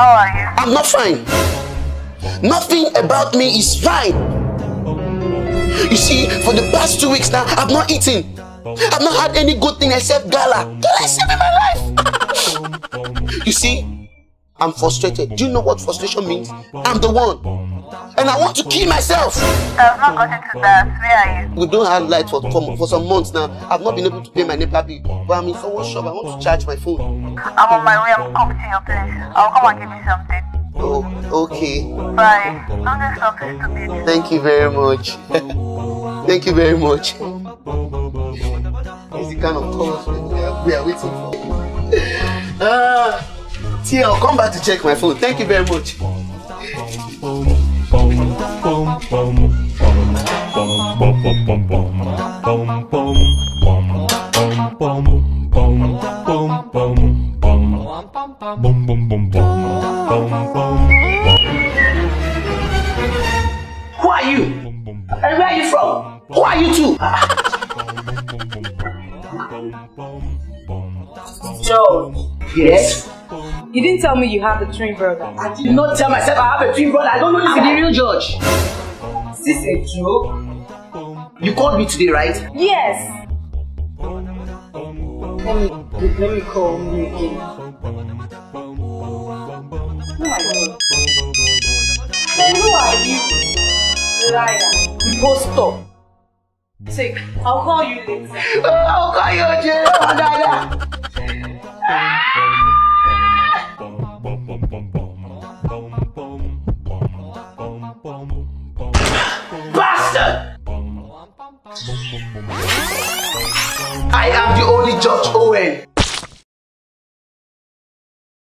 I'm not fine. Nothing about me is fine. You see, for the past two weeks now, I've not eaten. I've not had any good thing except gala. Gala is saving my life. you see, I'm frustrated. Do you know what frustration means? I'm the one. And I want to kill myself. I've not gotten to that. Where are you? We don't have light for, for, for some months now. I've not been able to pay my NEPA bill. But I'm in someone's shop. I want to charge my phone. I'm on my way. I'm coming to your place. I'll come and give you something. Oh, okay. Bye. Don't do something stupid. Thank you very much. Thank you very much. Is the kind of calls we are, waiting for. Ah, Tia, I'll come back to check my phone. Thank you very much. Who are you? And where are you from? Who are you two? Joe, Yes. You didn't tell me you have a twin brother. I did not tell myself I have a twin brother. I don't know this is the real George. Is this a joke? You called me today, right? Yes. Let me let me call you again. Oh my god. Then who are you? Liar. Impostor. Take. I'll call you later. Oh, call you, Jay. I am the only Owen.